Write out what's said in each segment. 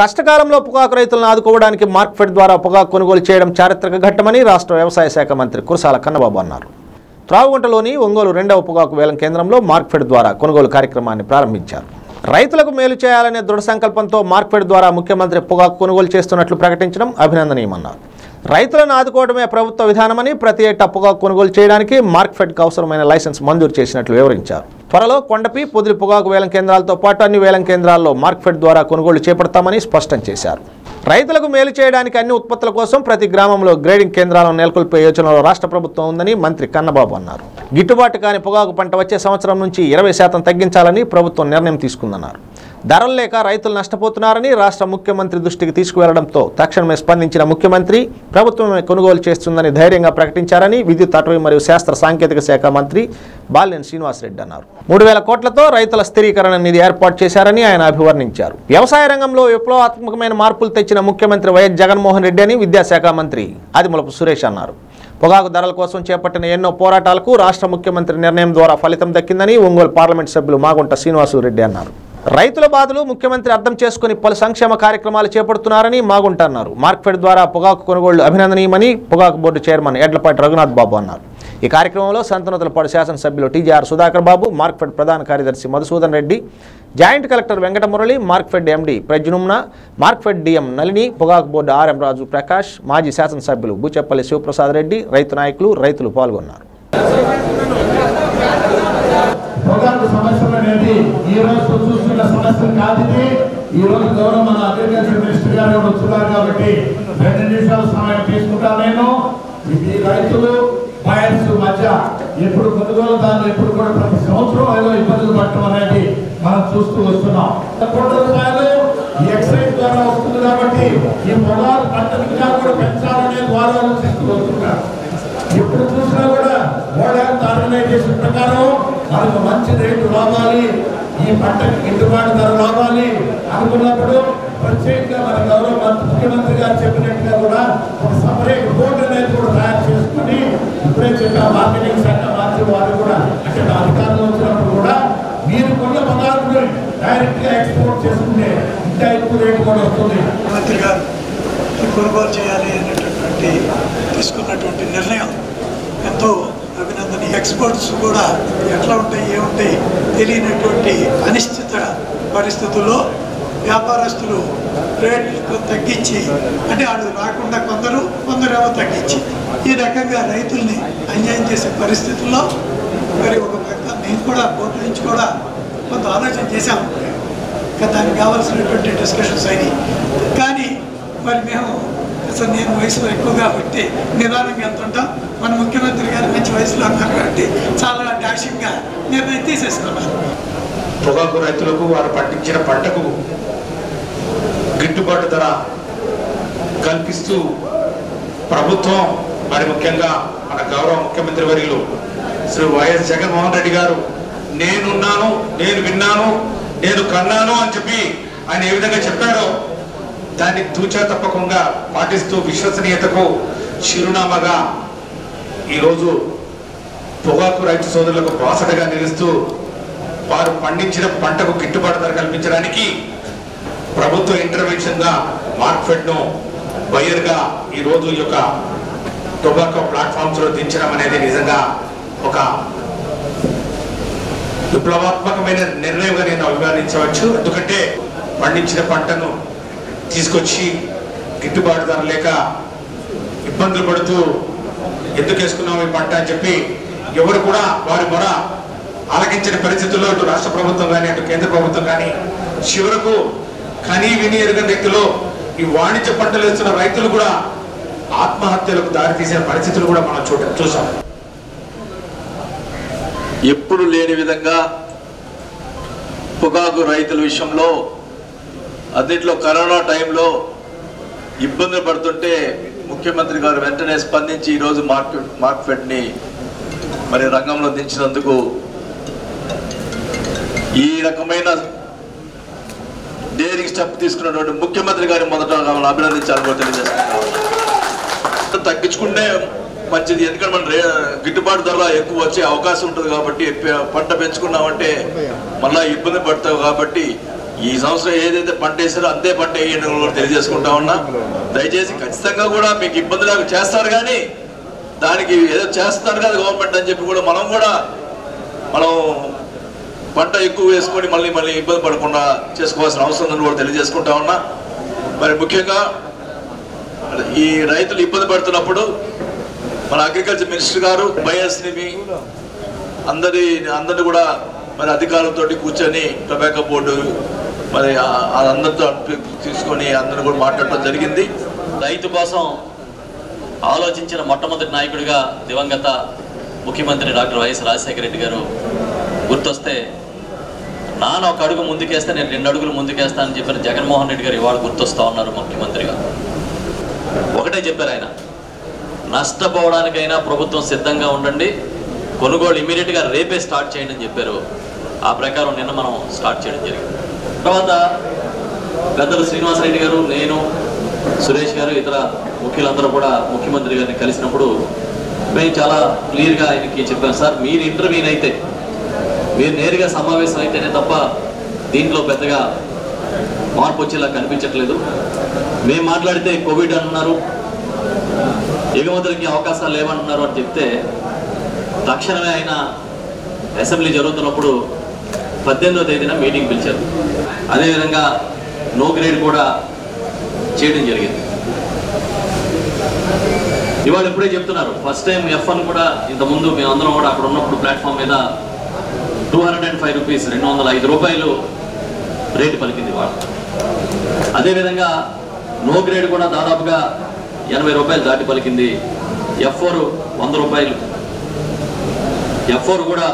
కష్టకాలంలో పొగాకు రైతులను ఆదుకోవడానికి మార్క్ఫెడ్ ద్వారా పొగాకు కొనుగోలు చేయడం చారిత్రక ఘట్టమని రాష్ట్ర వ్యవసాయ శాఖ మంత్రి కురసాల కన్నబాబు అన్నారు. త్రావుగుంటలోని ఒంగోలు రెండవ పొగాకు వేలం కేంద్రంలో మార్క్ఫెడ్ ద్వారా కొనుగోలు కార్యక్రమాన్ని ప్రారంభించారు. రైతులకు మేలు చేయాలనే దృఢ సంకల్పంతో మార్క్ఫెడ్ ద్వారా ముఖ్యమంత్రి పొగాకు కొనుగోలు చేస్తున్నట్లు ప్రకటించడం అభినందనీయమన్నారు. రైతులను ఆదుకోవడమే ప్రభుత్వ విధానమని ప్రతి ఏటా పొగాకు కొనుగోలు చేయడానికి మార్క్ఫెడ్కు అవసరమైన లైసెన్స్ మంజూరు చేసినట్లు వివరించారు. త్వరలో కొండపి పొదిలి పొగాకు వేలం కేంద్రాలతో పాటు అన్ని వేలం కేంద్రాల్లో మార్క్ఫెడ్ ద్వారా కొనుగోలు చేపడతామని స్పష్టం చేశారు. రైతులకు మేలు చేయడానికి అన్ని ఉత్పత్తుల కోసం ప్రతి గ్రామంలో గ్రేడింగ్ కేంద్రాలను నెలకొల్పే యోచనలో రాష్ట్ర ప్రభుత్వం ఉందని మంత్రి కన్నబాబు అన్నారు. గిట్టుబాటు కాని పొగాకు పంట వచ్చే సంవత్సరం నుంచి ఇరవై శాతం తగ్గించాలని ప్రభుత్వం నిర్ణయం తీసుకుందన్నారు. ధరలు లేక రైతులు నష్టపోతున్నారని రాష్ట్ర ముఖ్యమంత్రి దృష్టికి తీసుకువెళ్ళడంతో తక్షణమే స్పందించిన ముఖ్యమంత్రి ప్రభుత్వమే కొనుగోలు చేస్తుందని ధైర్యంగా ప్రకటించారని విద్యుత్ అటవీ మరియు శాస్త్ర సాంకేతిక శాఖ మంత్రి బాలినేని శ్రీనివాసరెడ్డి అన్నారు. మూడు వేల కోట్లతో రైతుల స్థిరీకరణ నిధి ఏర్పాటు చేశారని ఆయన అభివర్ణించారు. వ్యవసాయ రంగంలో విప్లవాత్మకమైన మార్పులు తెచ్చిన ముఖ్యమంత్రి వైఎస్ జగన్మోహన్ రెడ్డి అని విద్యాశాఖ మంత్రి ఆదిమూలపు సురేష్ అన్నారు. పొగాకు ధరల కోసం చేపట్టిన ఎన్నో పోరాటాలకు రాష్ట్ర ముఖ్యమంత్రి నిర్ణయం ద్వారా ఫలితం దక్కిందని ఒంగోలు పార్లమెంట్ సభ్యులు మాగుంట శ్రీనివాసరెడ్డి అన్నారు. రైతుల బాధలు ముఖ్యమంత్రి అర్థం చేసుకుని పలు సంక్షేమ కార్యక్రమాలు చేపడుతున్నారని మాగుంట అన్నారు. మార్క్ఫెడ్ ద్వారా పొగాకు కొనుగోళ్ళు అభినందనీయమని పొగాకు బోర్డు చైర్మన్ ఎడ్లపాటి రఘునాథ్ బాబు అన్నారు. ఈ కార్యక్రమంలో సంతనూతలపాడు శాసనసభ్యులు టీజీఆర్ సుధాకర్ బాబు మార్క్ఫెడ్ ప్రధాన కార్యదర్శి Madhusudan Reddy joint collector Venkatamurali Markfed MD Pradyumna Markfed DM Nalini పొగాకు బోర్డు ఆర్ఎం రాజు ప్రకాష్ మాజీ శాసనసభ్యులు బూచెప్పల్లి శివప్రసాద్ రెడ్డి రైతు నాయకులు రైతులు పాల్గొన్నారు. అనేది ఈ రోజు చూస్తున్న సమస్య కాదు ఈ రోజు గౌరవ మన అగ్రికల్చర్ మినిస్టర్ గారు వచ్చున్నారు కాబట్టి రెండు నిమిషాల సమయం తీసుకుంటా నేను. ఇది రైతులు బయర్స్ మధ్య ఎప్పుడు కొనుగోలుదారులు ఎప్పుడు కూడా ప్రతి సంవత్సరం ఏదో ఇబ్బందులు పడటం అనేది మనం చూస్తూ వస్తున్నాం. కోట్ల రూపాయలు ఎక్సైజ్ ద్వారా వస్తుంది కాబట్టి ఈ పొలాలు పంటలుగా కూడా పెంచాలనే ద్వారా ఆలోచిస్తూ వస్తున్నారు. ఎప్పుడు చూసినా కూడా వరల్డ్ ఆర్గనైజేషన్ ప్రకారం మనకు మంచి రేటు రావాలి ఈ పంటకు గిట్టుబాటు ధర రావాలి అనుకున్నప్పుడు ప్రత్యేకంగా మన గౌరవ ముఖ్యమంత్రి గారు చెప్పినట్టుగా కూడా ఒక సపరేట్ బోర్డు అనేది కూడా తయారు చేసుకుని ఇప్పుడే చెప్పిన మార్కెటింగ్ శాఖ మంత్రి వారు కూడా అంటే అధికారులు అధికారంలో వచ్చినప్పుడు కూడా మీరు కొన్న పదార్థులు డైరెక్ట్గా ఎక్స్పోర్ట్ చేసుకుంటే ఇంకా ఎక్కువ రేటు కూడా వస్తుంది. మంత్రి గారు కొనుగోలు చేయాలి అనేటటువంటి తీసుకున్నటువంటి నిర్ణయం ఎంతో అభినందనీయ ఎక్స్పర్ట్స్ కూడా ఎట్లా ఉంటాయి ఏముంటాయి తెలియనటువంటి అనిశ్చిత పరిస్థితుల్లో వ్యాపారస్తులు రేట్లు తగ్గించి అంటే వాళ్ళు రాకుండా కొందరు కొందరేమో తగ్గించి ఈ రకంగా రైతుల్ని అన్యాయం చేసే పరిస్థితుల్లో మరి ఒక పక్క మేము కూడా బోర్డు నుంచి కూడా కొంత ఆలోచన చేశాము ఇంకా దానికి కావాల్సినటువంటి డిస్కషన్స్ అయినాయి. కానీ మరి మేము అసలు నేను వయసులో ఎక్కువ కాబట్టి నిదానంగా ఎంత మన ముఖ్యమంత్రి గారు మంచి వయసులో ఉన్నారు కాబట్టి చాలా డాషింగ్గా నిర్ణయం తీసేసుకున్నారు పొగాకు రైతులకు వారు పండించిన పంటకు గిట్టుబాటు ధర కల్పిస్తూ ప్రభుత్వం మరి ముఖ్యంగా మన గౌరవ ముఖ్యమంత్రి వర్యులు శ్రీ వైఎస్ జగన్మోహన్ రెడ్డి గారు నేనున్నాను నేను విన్నాను నేను కన్నాను అని చెప్పి ఆయన ఏ విధంగా చెప్పారో దాన్ని తూచా తప్పకుండా పాటిస్తూ విశ్వసనీయతకు చిరునామాగా ఈరోజు పొగాకు రైతు సోదరులకు బాసటగా నిలుస్తూ వారు పండించిన పంటకు గిట్టుబాటు ధర కల్పించడానికి ప్రభుత్వ ఇంటర్వెన్షన్గా మార్క్ఫెడ్ను బయర్గా ఈరోజు ఈ రోజు యొక్క టొబాకో ప్లాట్ఫామ్స్లో దించడం అనేది నిజంగా ఒక విప్లవాత్మకమైన నిర్ణయంగా నేను అభివర్ణించవచ్చు. ఎందుకంటే పండించిన పంటను తీసుకొచ్చి గిట్టుబాటు ధర లేక ఇబ్బందులు పడుతూ ఎందుకు వేసుకున్నాం ఈ పంట అని చెప్పి ఎవరు కూడా వారి మొర ఆలకించిన పరిస్థితుల్లో ఇటు రాష్ట్ర ప్రభుత్వం కానీ అటు కేంద్ర ప్రభుత్వం కానీ చివరకు కనీ విని ఎరుగని వ్యక్తులు ఈ వాణిజ్య పంటలు వేస్తున్న రైతులు కూడా ఆత్మహత్యలకు దారితీసిన పరిస్థితులు కూడా మనం చూడ చూసాం. ఎప్పుడు లేని విధంగా పొగాకు రైతుల విషయంలో అన్నిట్లో కరోనా టైంలో ఇబ్బందులు పడుతుంటే ముఖ్యమంత్రి గారు వెంటనే స్పందించి ఈరోజు మార్కెట్ మార్కెట్ని మరి రంగంలో దించినందుకు ఈ రకమైన డేరింగ్ స్టెప్ తీసుకున్నటువంటి ముఖ్యమంత్రి గారి మొదట మనం అభినందించాలని కూడా తెలియజేస్తున్నాం తగ్గించుకుంటే మంచిది ఎందుకంటే మన గిట్టుబాటు ధర ఎక్కువ వచ్చే అవకాశం ఉంటుంది కాబట్టి పంట పెంచుకున్నామంటే మళ్ళీ ఇబ్బంది పడతావు కాబట్టి ఈ సంవత్సరం ఏదైతే పంట వేసారో అంతే పంట వేయండి కూడా తెలియజేసుకుంటా ఉన్నా. దయచేసి ఖచ్చితంగా కూడా మీకు ఇబ్బంది లేక చేస్తారు కానీ దానికి ఏదో చేస్తున్నారు కదా గవర్నమెంట్ అని చెప్పి కూడా మనం కూడా మనం పంట ఎక్కువ వేసుకొని మళ్ళీ మళ్ళీ ఇబ్బంది పడకుండా చేసుకోవాల్సిన అవసరం ఉందని కూడా తెలియజేసుకుంటా ఉన్నా. మరి ముఖ్యంగా ఈ రైతులు ఇబ్బంది పడుతున్నప్పుడు మన అగ్రికల్చర్ మినిస్టర్ గారు బయస్ని అందరి అందరిని కూడా మరి అధికారులతో కూర్చొని టొబాకో బోర్డు మరి అందరితో తీసుకొని అందరూ కూడా మాట్లాడటం జరిగింది. రైతు కోసం ఆలోచించిన మొట్టమొదటి నాయకుడిగా దివంగత ముఖ్యమంత్రి డాక్టర్ వైఎస్ రాజశేఖర రెడ్డి గారు గుర్తొస్తే నాన్న ఒక అడుగు ముందుకేస్తే నేను రెండు అడుగులు ముందుకేస్తానని చెప్పిన జగన్మోహన్ రెడ్డి గారు ఇవాళ గుర్తొస్తా ఉన్నారు ముఖ్యమంత్రిగా. ఒకటే చెప్పారు ఆయన నష్టపోవడానికైనా ప్రభుత్వం సిద్ధంగా ఉండండి కొనుగోలు ఇమీడియట్గా రేపే స్టార్ట్ చేయండి అని చెప్పారు. ఆ ప్రకారం నిన్న మనం స్టార్ట్ చేయడం జరిగింది. తర్వాత పెద్దలు శ్రీనివాసరెడ్డి గారు నేను సురేష్ గారు ఇతర ముఖ్యులందరూ కూడా ముఖ్యమంత్రి గారిని కలిసినప్పుడు మేము చాలా క్లియర్గా ఆయనకి చెప్పాను సార్ మీరు ఇంటర్వ్యూన్ అయితే మీరు నేరుగా సమావేశం అయితేనే తప్ప దీంట్లో పెద్దగా మార్పు వచ్చేలా కనిపించట్లేదు. మేము మాట్లాడితే కోవిడ్ అంటున్నారు ఎగుమతులకి అవకాశాలు లేవంటున్నారు అని చెప్తే తక్షణమే ఆయన అసెంబ్లీ జరుగుతున్నప్పుడు పద్దెనిమిదో తేదీన మీటింగ్ పిలిచారు. అదేవిధంగా నో గ్రేడ్ కూడా చేయడం జరిగింది. ఇవాళ ఇప్పుడే చెప్తున్నారు ఫస్ట్ టైం ఎఫ్ అని కూడా ఇంతకుముందు మేమందరం కూడా అక్కడ ఉన్నప్పుడు ప్లాట్ఫామ్ మీద two hundred and five rupees రెండు వందల ఐదు రూపాయలు రేటు పలికింది వాళ్ళు అదేవిధంగా నో గ్రేడ్ కూడా దాదాపుగా ఎనభై రూపాయలు దాటి పలికింది. ఎఫ్ ఫోర్ వంద రూపాయలు. ఎఫ్ ఫోర్ కూడా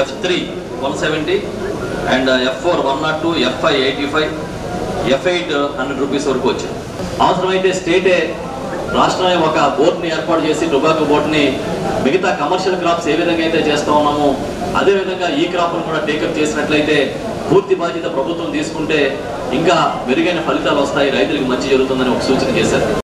F three one seventy and F four one nought two F five eighty five F eight hundred rupees వరకు వచ్చింది అవసరమైతే స్టేటే రాష్ట్రమే ఒక బోర్డుని ఏర్పాటు చేసి టొబాకో బోర్డుని మిగతా కమర్షియల్ క్రాప్స్ ఏ విధంగా అయితే చేస్తా ఉన్నామో అదే విధంగా ఈ క్రాప్ను కూడా టేకప్ చేసినట్లయితే పూర్తి బాధ్యత ప్రభుత్వం తీసుకుంటే ఇంకా మెరుగైన ఫలితాలు వస్తాయి రైతులకు మంచి జరుగుతుందని ఒక సూచన చేశారు.